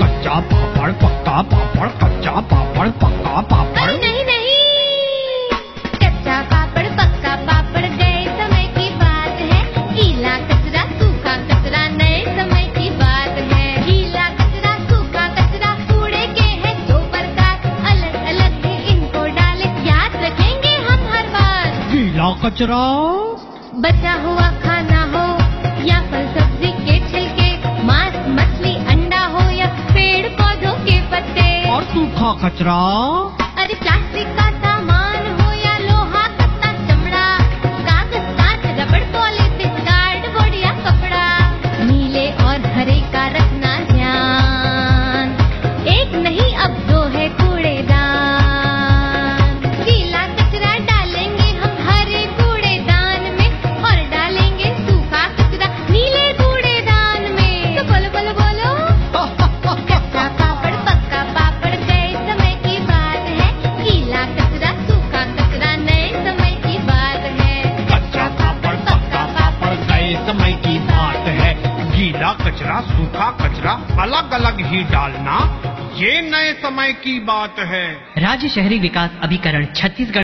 कच्चा पापड़ पक्का पापड़ कच्चा पापड़ पक्का पापड़। नहीं नहीं। कच्चा पापड़ पक्का पापड़ गए समय की बात है। गीला कचरा सूखा कचरा नए समय की बात है। गीला कचरा सूखा कचरा कूड़े के हैं दो प्रकार। अलग अलग ही इनको डाले याद रखेंगे हम हर बार। गीला कचरा। बचा हुआ खाना ខកច្រអរិយចាស់ទី समय की बात है। गीला कचरा, सूखा कचरा अलग अलग ही डालना, ये नए समय की बात है। राज्य शहरी विकास अभिकरण छत्तीसगढ़